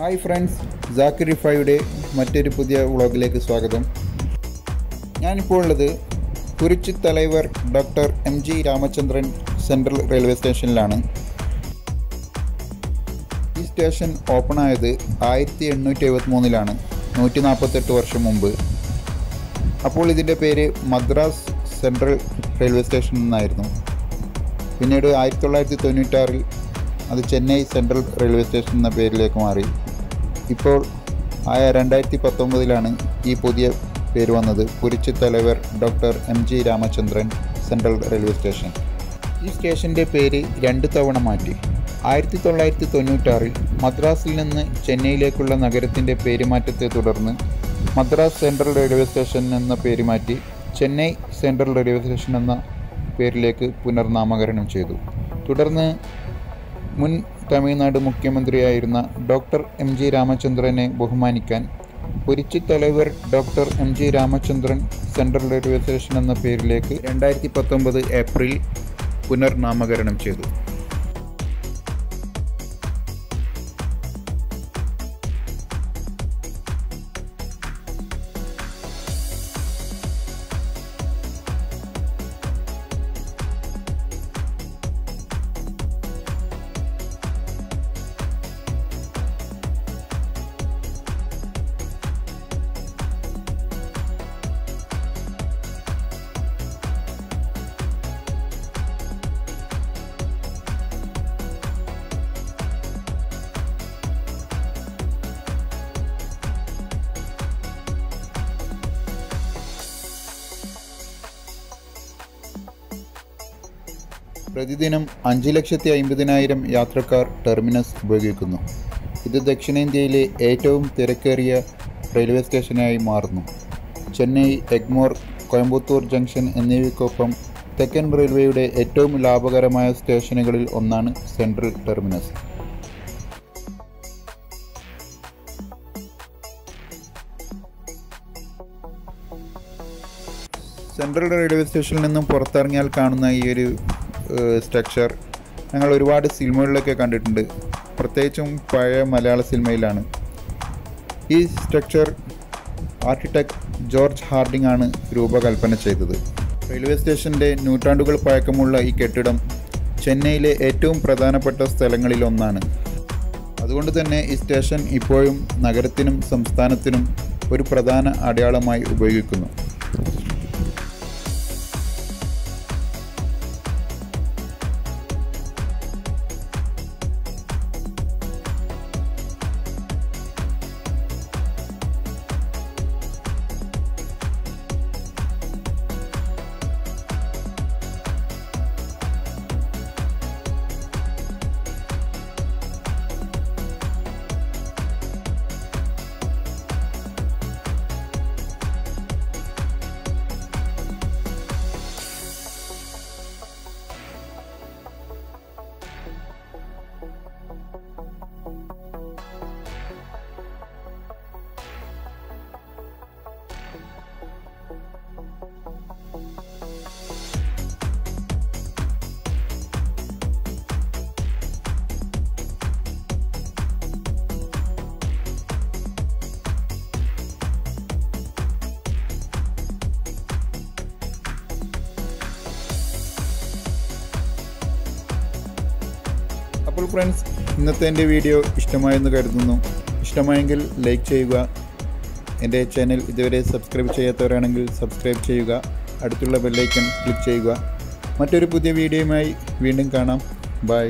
Hi friends ജാക്കിറിഫയുടെ മറ്റൊരു പുതിയ വ്ളോഗിലേക്ക് സ്വാഗതം. ഞാനിപ്പോൾ ഉള്ളത് കുരിച്ചി Thalaivar doctor M G Ramachandran central railway സ്റ്റേഷനിലാണ്. ഈ സ്റ്റേഷൻ ഓപ്പൺ ആയത് ആയിരത്തി എണ്ണൂറ്റി എഴുപത്തി മൂന്നിലാണ് നൂറ്റി നാൽപ്പത്തെട്ട് വർഷം മുമ്പ്. അപ്പോൾ ഇതിന്റെ പേര് മദ്രാസ് സെൻട്രൽ റെയിൽവേ സ്റ്റേഷൻ എന്നായിരുന്നു പിന്നീട് ആയിരത്തി തൊള്ളായിരത്തി തൊണ്ണൂറ്റാറിൽ അത് ചെന്നൈ സെൻട്രൽ റെയിൽവേ സ്റ്റേഷൻ എന്ന പേരിലേക്ക് മാറി. ഇപ്പോൾ ആയ രണ്ടായിരത്തി പത്തൊമ്പതിലാണ് ഈ പുതിയ പേര് വന്നത്. കുരിച്ചു തലവർ doctor M G Ramachandran central railway station. ഈ സ്റ്റേഷന്റെ പേര് രണ്ട് തവണ മാറ്റി. ആയിരത്തി തൊള്ളായിരത്തി തൊണ്ണൂറ്റാറിൽ മദ്രാസിൽ നിന്ന് ചെന്നൈയിലേക്കുള്ള നഗരത്തിന്റെ പേരുമാറ്റത്തെ തുടർന്ന് മദ്രാസ് സെൻട്രൽ റെയിൽവേ സ്റ്റേഷൻ എന്ന പേര് മാറ്റി ചെന്നൈ സെൻട്രൽ റെയിൽവേ സ്റ്റേഷൻ എന്ന പേരിലേക്ക് പുനർനാമകരണം ചെയ്തു. തുടർന്ന് മുൻ തമിഴ്നാട് മുഖ്യമന്ത്രിയായിരുന്ന ഡോക്ടർ എം ജി രാമചന്ദ്രനെ ബഹുമാനിക്കാൻ പൊരിച്ചി തലവർ doctor M G Ramachandran central railway station എന്ന പേരിലേക്ക് രണ്ടായിരത്തി പത്തൊമ്പത് ഏപ്രിൽ പുനർനാമകരണം ചെയ്തു. പ്രതിദിനം അഞ്ച് ലക്ഷത്തി അമ്പതിനായിരം യാത്രക്കാർ ടെർമിനസ് ഉപയോഗിക്കുന്നു. ഇത് ദക്ഷിണേന്ത്യയിലെ ഏറ്റവും തിരക്കേറിയ റെയിൽവേ സ്റ്റേഷനായി മാറുന്നു. ചെന്നൈ എഗ്മോർ കോയമ്പത്തൂർ ജംഗ്ഷൻ എന്നിവയ്ക്കൊപ്പം തെക്കൻ റെയിൽവേയുടെ ഏറ്റവും ലാഭകരമായ സ്റ്റേഷനുകളിൽ ഒന്നാണ് സെൻട്രൽ ടെർമിനസ്. സെൻട്രൽ റെയിൽവേ സ്റ്റേഷനിൽ നിന്നും പുറത്തിറങ്ങിയാൽ കാണുന്ന ഈ ഒരു സ്ട്രക്ചർ ഞങ്ങൾ ഒരുപാട് സിനിമകളിലൊക്കെ കണ്ടിട്ടുണ്ട്. പ്രത്യേകിച്ചും പഴയ മലയാള സിനിമയിലാണ്. ഈ സ്ട്രക്ചർ ആർക്കിടെക്ട് ജോർജ് ഹാർഡിംഗ് ആണ് രൂപകൽപ്പന ചെയ്തത്. റെയിൽവേ സ്റ്റേഷന്റെ നൂറ്റാണ്ടുകൾ പഴക്കമുള്ള ഈ കെട്ടിടം ചെന്നൈയിലെ ഏറ്റവും പ്രധാനപ്പെട്ട സ്ഥലങ്ങളിലൊന്നാണ് അതുകൊണ്ട് തന്നെ ഈ സ്റ്റേഷൻ ഇപ്പോഴും നഗരത്തിനും സംസ്ഥാനത്തിനും ഒരു പ്രധാന അടയാളമായി ഉപയോഗിക്കുന്നു. അപ്പോൾ ഫ്രണ്ട്സ് ഇന്നത്തെ എന്റെ വീഡിയോ ഇഷ്ടമായെന്ന് കരുതുന്നു. ഇഷ്ടമായെങ്കിൽ ലൈക്ക് ചെയ്യുക. എന്റെ ചാനൽ ഇതുവരെ സബ്സ്ക്രൈബ് ചെയ്യാത്തവരാണെങ്കിൽ സബ്സ്ക്രൈബ് ചെയ്യുക. അടുത്തുള്ള ബെല്ലൈക്കൺ ക്ലിക്ക് ചെയ്യുക. മറ്റൊരു പുതിയ വീഡിയോയുമായി വീണ്ടും കാണാം. ബൈ